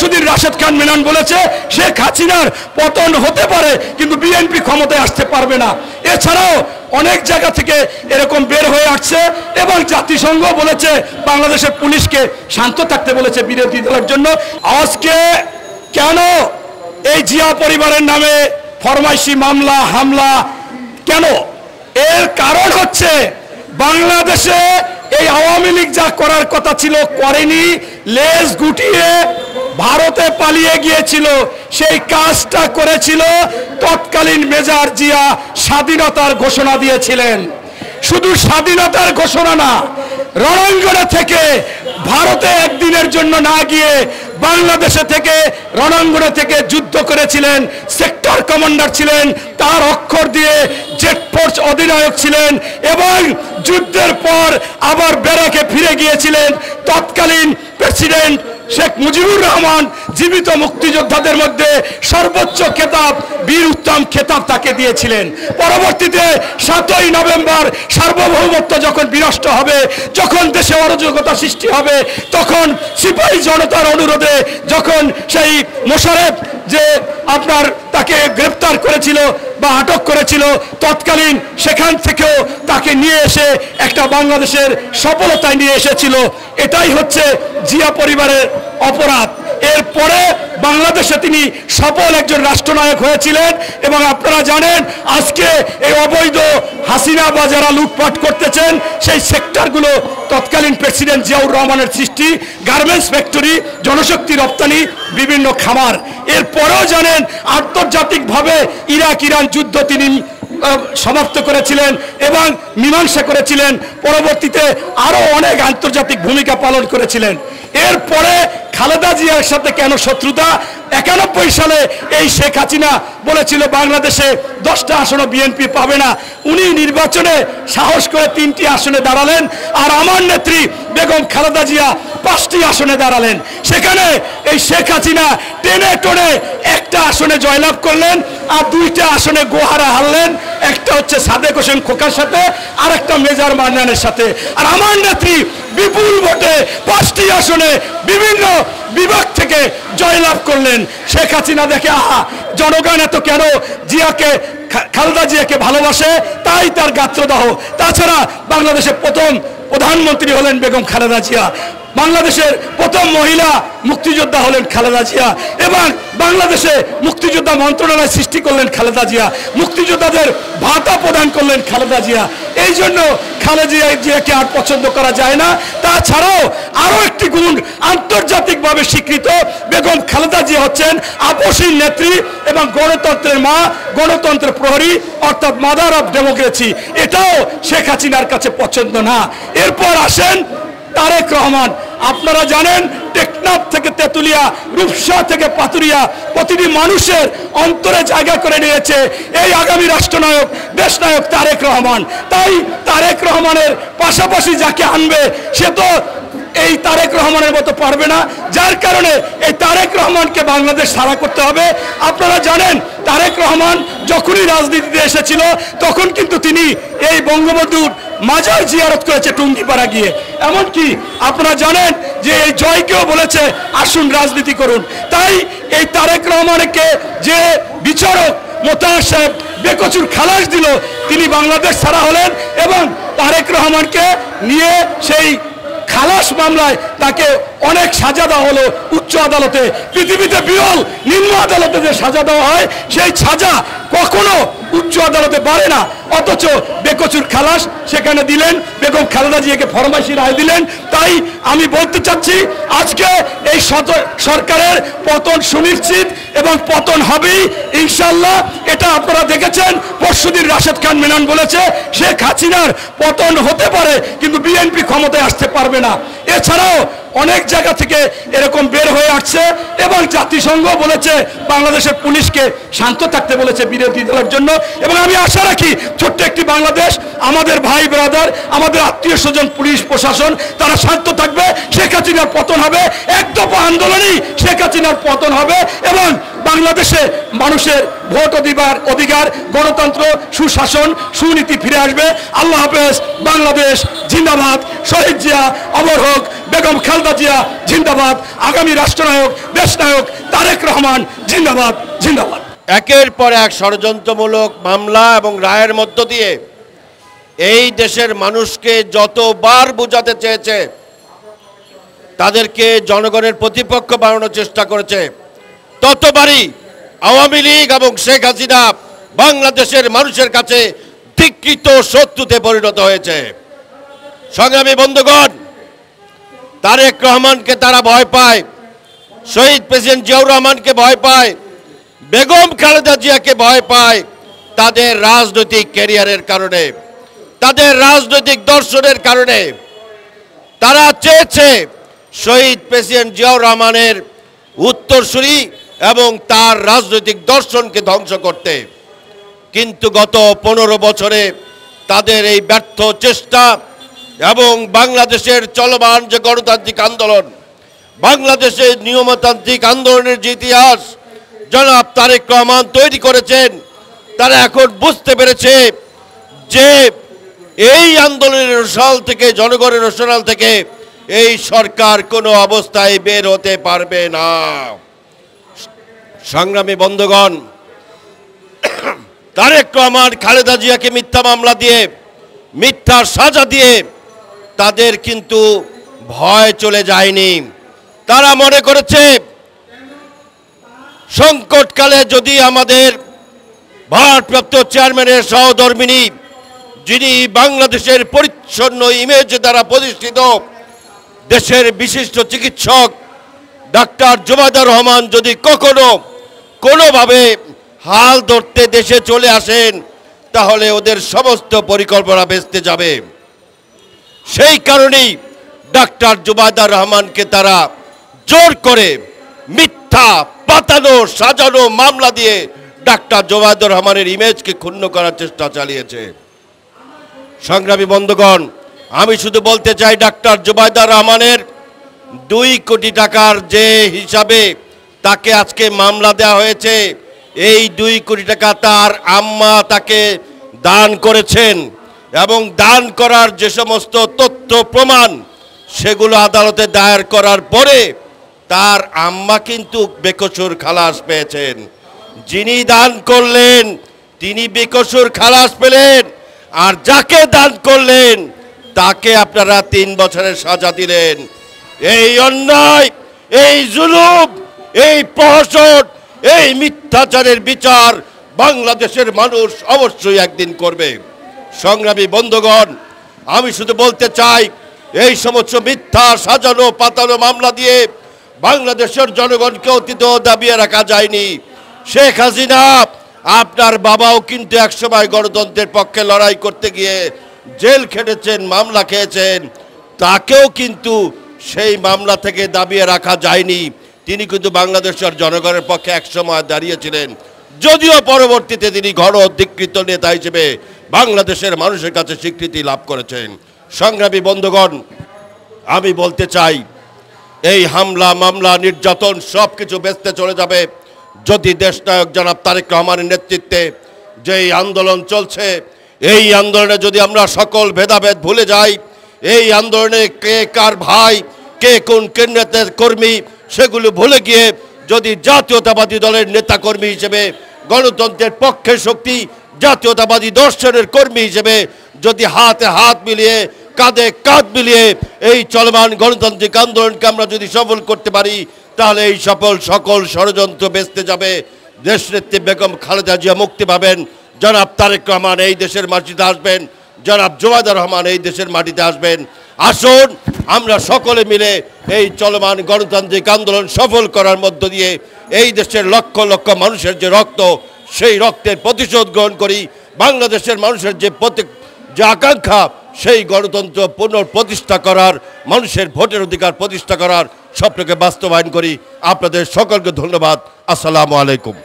পরশুদিন রাশেদ খান মেনন বলেছে, শেখ হাসিনার পতন হতে পারে, কিন্তু বিএনপি ক্ষমতায় আসতে পারবে না। এছাড়াও অনেক জায়গা থেকে এরকম বের হয়ে আসছে এবং জাতিসংঘ বলেছে, বাংলাদেশের পুলিশকে শান্ত থাকতে বলেছে বিরোধী দলের জন্য। আজকে কেন এই জিয়া পরিবারের নামে ফরমাইশি মামলা, হামলা, কেন? এর কারণ হচ্ছে বাংলাদেশে এই আওয়ামী লীগ যা করার কথা ছিল করেনি, লেজ গুটিয়ে ভারতে পালিয়ে গিয়েছিল, সেই কাজটা করেছিল, তৎকালীন মেজার জিয়া স্বাধীনতার ঘোষণা দিয়েছিলেন। শুধু স্বাধীনতার ঘোষণা না, রণাঙ্গনে থেকে ভারতে একদিনের জন্য না গিয়ে বাংলাদেশে থেকে রণাঙ্গনে থেকে যুদ্ধ করেছিলেন, সেক্টর কমান্ডার ছিলেন, তার অক্ষর দিয়ে জেট ফোর্স অধিনায়ক ছিলেন এবং যুদ্ধের পর আবার ব্যারাকে ফিরে গিয়েছিলেন তৎকালীন প্রেসিডেন্ট শেখ মুজিবুর রহমান জীবিত মুক্তিযোদ্ধাদের মধ্যে সর্বোচ্চ খেতাব, বীর উত্তম খেতাব তাকে দিয়েছিলেন। পরবর্তীতে সাতই নভেম্বর সার্বভৌমত্ব যখন বিনষ্ট হবে, যখন দেশে অরাজকতা সৃষ্টি হবে, তখন সিপাহী জনতার অনুরোধে যখন সেই মোশারেফ যে আপনার তাকে গ্রেপ্তার করেছিল বা আটক করেছিল, তৎকালীন সেখান থেকেও তাকে নিয়ে এসে একটা বাংলাদেশের সফলতায় নিয়ে এসেছিল। এটাই হচ্ছে জিয়া পরিবারের অপরাধ। এরপরে বাংলাদেশে তিনি সফল একজন রাষ্ট্রনায়ক হয়েছিলেন এবং আপনারা জানেন, আজকে এই অবৈধ হাসিনা বা যারা লুটপাট করতেছেন, সেই সেক্টরগুলো তৎকালীন প্রেসিডেন্ট জিয়াউর রহমানের সৃষ্টি, গার্মেন্টস ফ্যাক্টরি, জনশক্তি রপ্তানি, বিভিন্ন খামার। এরপরেও জানেন, আন্তর্জাতিকভাবে ইরাক ইরান যুদ্ধ তিনি সমাপ্ত করেছিলেন এবং মীমাংসা করেছিলেন। পরবর্তীতে আরও অনেক আন্তর্জাতিক ভূমিকা পালন করেছিলেন। এরপরে খালেদা জিয়ার সাথে কেন শত্রুতা? একানব্বই সালে এই শেখ হাসিনা বলেছিল, বাংলাদেশে দশটা আসনও বিএনপি পাবে না। উনি নির্বাচনে সাহস করে তিনটি আসনে দাঁড়ালেন। আর আমার নেত্রী বেগম খালেদা জিয়া পাঁচটি আসনে দাঁড়ালেন। সেখানে এই শেখ হাসিনা টেনে টোনে একটা আসনে জয়লাভ করলেন আর দুইটা আসনে গোহারা হারলেন। একটা হচ্ছে সাদেক হোসেন খোকার সাথে, আর একটা মেজর মান্নানের সাথে। আর আমার নেত্রী বিপুল ভোটে পাঁচটি আসনে বিভিন্ন বিভাগ থেকে জয়লাভ করলেন। শেখ হাসিনা দেখে, আহা, জনগণ এত কেন জিয়াকে খালদা জিয়াকে ভালোবাসে? তাই তার গাত্রদাহ। তাছাড়া বাংলাদেশের প্রথম প্রধানমন্ত্রী হলেন বেগম খালেদা জিয়া। বাংলাদেশের প্রথম মহিলা মুক্তিযোদ্ধা হলেন খালেদা জিয়া। এবং বাংলাদেশে মুক্তিযোদ্ধা মন্ত্রণালয় সৃষ্টি করলেন খালেদা জিয়া। মুক্তিযোদ্ধাদের ভাতা প্রদান করলেন খালেদা জিয়া। এই জন্য খালেদা জিয়াকে আর পছন্দ করা যায় না। তাছাড়াও আরও একটি গুণ আন্তর্জাতিকভাবে স্বীকৃত বেগম খালেদা জিয়া হচ্ছেন আপসীর নেত্রী এবং গণতন্ত্রের মা, গণতন্ত্রের প্রহরী, অর্থাৎ মাদার অফ ডেমোক্রেসি এটাও শেখ হাসিনার কাছে পছন্দ না। এরপর আসেন তারেক রহমান, আপনারা জানেন টেকনাফ থেকে তেতুলিয়া, রূপসা থেকে পাতুরিয়া প্রতিটি মানুষের অন্তরে জায়গা করে নিয়েছে এই আগামী রাষ্ট্রনায়ক, দেশনায়ক তারেক রহমান। তাই তারেক রহমানের পাশাপাশি যাকে আনবে, সে তো এই তারেক রহমানের মতো পারবে না। যার কারণে এই তারেক রহমানকে বাংলাদেশ সারা করতে হবে। আপনারা জানেন, তারেক রহমান যখনই রাজনীতিতে এসেছিল, তখন কিন্তু তিনি এই বঙ্গবন্ধুর মাজার জিয়ারত করেছে টুঙ্গিপাড়া গিয়ে। এমনকি আপনারা জানেন যে এই জয়কেও বলেছে, আসুন রাজনীতি করুন। তাই এই তারেক রহমানকে যে বিচারক মোতাহার সাহেব বেকচুর খালাস দিল, তিনি বাংলাদেশ ছাড়া হলেন এবং তারেক রহমানকে নিয়ে সেই খালাস মামলায় তাকে অনেক সাজা দেওয়া হলো উচ্চ আদালতে। পৃথিবীতে বিরল নিম্ন আদালতে যে সাজা দেওয়া হয়, সেই সাজা কখনো উচ্চ আদালতে বাড়ে না। অথচ বেকচুর খালাস সেখানে দিলেন, বেগম খালেদা জিয়াকে ফরমাইশি রায় দিলেন। তাই আমি বলতে চাচ্ছি, আজকে এই সরকারের পতন সুনিশ্চিত এবং পতন হবেই ইনশাল্লাহ এটা আপনারা দেখেছেন, পরশুদিন রাশেদ খান মেনন বলেছে, শেখ হাসিনার পতন হতে পারে, কিন্তু বিএনপি ক্ষমতায় আসতে পারবে না। এছাড়াও অনেক জায়গা থেকে এরকম বের হয়ে আসছে এবং জাতিসংঘ বলেছে বাংলাদেশের পুলিশকে শান্ত থাকতে বলেছে বিরোধী দলের জন্য। এবং আমি আশা রাখি ছোট্ট একটি বাংলাদেশ, আমাদের ভাই ব্রাদার, আমাদের আত্মীয় স্বজন, পুলিশ, প্রশাসন, তারা শান্ত থাকবে, শেখ হাসিনার পতন হবে একদম আন্দোলনেই শেখ হাসিনার পতন হবে এবং বাংলাদেশে মানুষের ভোট অধিকার অধিকার, গণতন্ত্র, সুশাসন, সুনীতি ফিরে আসবে। আল্লাহ হাফেজ, বাংলাদেশ জিন্দাবাদ। শহীদ জিয়া, অমর হোক, বেগম খালদা জিয়া, জিন্দাবাদ। আগামী রাষ্ট্রনায়ক, দেশনায়ক তারেক রহমান, জিন্দাবাদ জিন্দাবাদ। একের পর এক ষড়যন্ত্রমূলক মামলা এবং রায়ের মধ্য দিয়ে এই দেশের মানুষকে যতবার বোঝাতে চেয়েছে, তাদেরকে জনগণের প্রতিপক্ষ বানানোর চেষ্টা করেছে। ততবারই আওয়ামী লীগ এবং শেখ হাসিনা বাংলাদেশের মানুষের কাছে ধিকৃত শত্রুতে পরিণত হয়েছে। সংগ্রামী বন্ধুগণ, তারেক রহমানকে তারা ভয় পায়, শহীদ প্রেসিডেন্ট জিয়াউর রহমানকে ভয় পায়, বেগম খালেদা জিয়াকে ভয় পায় তাদের রাজনৈতিক ক্যারিয়ারের কারণে, তাদের রাজনৈতিক দর্শনের কারণে। তারা চেয়েছে শহীদ প্রেসিডেন্ট জিয়াউর রহমানের উত্তরসূরি এবং তার রাজনৈতিক দর্শনকে ধ্বংস করতে। কিন্তু গত পনেরো বছরে তাদের এই ব্যর্থ চেষ্টা এবং বাংলাদেশের চলমান যে গণতান্ত্রিক আন্দোলন, বাংলাদেশের নিয়মতান্ত্রিক আন্দোলনের যে ইতিহাস, জনাব তারেক রহমান তৈরি করেছেন, তারা এখন বুঝতে পেরেছে যে এই আন্দোলনের রসাল থেকে, জনগণের রসনাল থেকে এই সরকার কোনো অবস্থায় বের হতে পারবে না। সংগ্রামী বন্ধুগণ, তারেক রহমান, খালেদা জিয়াকে মিথ্যা মামলা দিয়ে, মিথ্যা সাজা দিয়ে তাদের কিন্তু ভয় চলে যায়নি। তারা মনে করেছে, সংকটকালে যদি আমাদের ভারপ্রাপ্ত চেয়ারম্যানের সহধর্মিনী, যিনি বাংলাদেশের পরিচ্ছন্ন ইমেজ দ্বারা প্রতিষ্ঠিত দেশের বিশিষ্ট চিকিৎসক, ডাক্তার জুবাদার রহমান যদি কখনো কোনোভাবে হাল ধরতে দেশে চলে আসেন, তাহলে ওদের সমস্ত পরিকল্পনা বেচতে যাবে। সেই কারণেই ডাক্তার জুবাদার রহমানকে তারা জোর করে মিথ্যা, পাতানো, সাজানো মামলা দিয়ে ডাক্তার জোবায়দুর রহমানের ইমেজকে ক্ষুণ্ণ করার চেষ্টা চালিয়েছে। সংগ্রামী বন্ধুগণ, আমি শুধু বলতে চাই, ডাক্তার জুবাইদার রহমানের দুই কোটি টাকার যে হিসাবে তাকে আজকে মামলা দেওয়া হয়েছে। এই দুই কোটি টাকা তার আম্মা তাকে দান করেছেন এবং দান করার যে সমস্ত তথ্য, প্রমাণ, সেগুলো আদালতে দায়ের করার পরে তার আম্মা কিন্তু বেকসুর খালাস পেয়েছেন। যিনি দান করলেন, তিনি বেকসুর খালাস পেলেন, আর যাকে দান করলেন, তাকে আপনারা তিন বছরের সাজা দিলেন। এই অন্যায়, এই জুলুম এই প্রহসন এই মিথ্যাচারের বিচার বাংলাদেশের মানুষ অবশ্যই একদিন করবে। সংগ্রামী বন্ধুগণ, আমি শুধু বলতে চাই, এই সমস্ত মিথ্যা, সাজানো, পাতানো মামলা দিয়ে বাংলাদেশের জনগণকে অতীত দাবিয়ে রাখা যায়নি। শেখ হাসিনা, আপনার বাবাও কিন্তু একসময় গণতন্ত্রের পক্ষে লড়াই করতে গিয়ে জেল খেটেছেন, মামলা খেয়েছেন, তাকেও কিন্তু সেই মামলা থেকে দাবিয়ে রাখা যায়নি। তিনি কিন্তু বাংলাদেশের জনগণের পক্ষে একসময় দাঁড়িয়েছিলেন। যদিও পরবর্তীতে তিনি গণ অধিকৃত নেতা হিসেবে বাংলাদেশের মানুষের কাছে স্বীকৃতি লাভ করেছেন। সংগ্রামী বন্ধুগণ, আমি বলতে চাই, এই হামলা, মামলা, নির্যাতন সব কিছু বেচতে চলে যাবে যদি দেশনায়ক জনাব তারেক রহমানের নেতৃত্বে যে এই আন্দোলন চলছে। এই আন্দোলনে যদি আমরা সকল ভেদাভেদ ভুলে যাই, এই আন্দোলনে কে কার ভাই, কে কোন কেন্দ্রের কর্মী সেগুলো ভুলে গিয়ে যদি জাতীয়তাবাদী দলের নেতাকর্মী হিসেবে, গণতন্ত্রের পক্ষে শক্তি, জাতীয়তাবাদী দর্শনের কর্মী হিসেবে যদি হাতে হাত মিলিয়ে, কাঁধে কাঁধ মিলিয়ে এই চলমান গণতান্ত্রিক আন্দোলনকে আমরা যদি সফল করতে পারি, তাহলে এই সফল সকল ষড়যন্ত্র বেচতে যাবে। দেশনেত্রী বেগম খালেদা জিয়া মুক্তি পাবেন। জনাব তারেক রহমান এই দেশের মাটিতে আসবেন। জনাব জোবাদার রহমান এই দেশের মাটিতে আসবেন। আসুন, আমরা সকলে মিলে এই চলমান গণতান্ত্রিক আন্দোলন সফল করার মধ্য দিয়ে এই দেশের লক্ষ লক্ষ মানুষের যে রক্ত, সেই রক্তের প্রতিশোধ গ্রহণ করি। বাংলাদেশের মানুষের যে প্রতি, যে আকাঙ্ক্ষা, সেই গণতন্ত্র পুনঃপ্রতিষ্ঠা করার, মানুষের ভোটের অধিকার প্রতিষ্ঠা করার স্বপ্নকে বাস্তবায়ন করি। আপনাদের সকলকে ধন্যবাদ। আসসালামু আলাইকুম।